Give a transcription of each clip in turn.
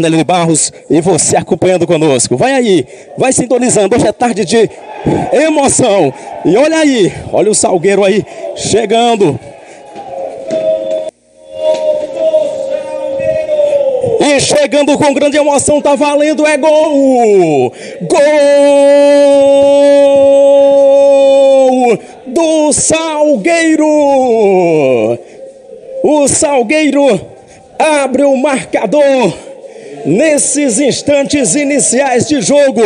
De Barros e você acompanhando conosco. Vai aí, vai sintonizando. Hoje é tarde de emoção. E olha aí, olha o Salgueiro aí chegando. E chegando com grande emoção, tá valendo, é gol! Gol do Salgueiro! O Salgueiro abre o marcador nesses instantes iniciais de jogo,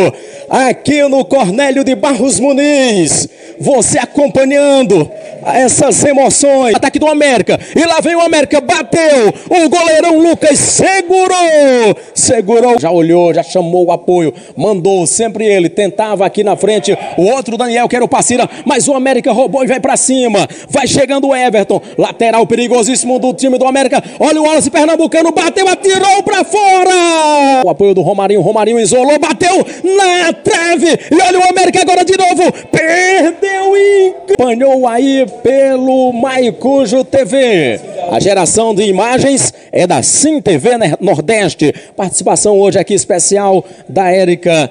aqui no Cornélio de Barros Muniz. Você acompanhando essas emoções. Ataque do América. E lá vem o América. Bateu. O goleirão Lucas segurou. Segurou. Já olhou, já chamou o apoio. Mandou sempre ele. Tentava aqui na frente. O outro Daniel, que era o Passira. Mas o América roubou e vai para cima. Vai chegando o Everton. Lateral perigosíssimo do time do América. Olha o Wallace Pernambucano. Bateu, atirou para fora. O apoio do Romarinho. Romarinho isolou. Bateu na treve. E olha o América agora de novo. Perdeu e aí pelo Maicujo TV. A geração de imagens é da Sim TV Nordeste. Participação hoje aqui especial da Érica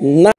na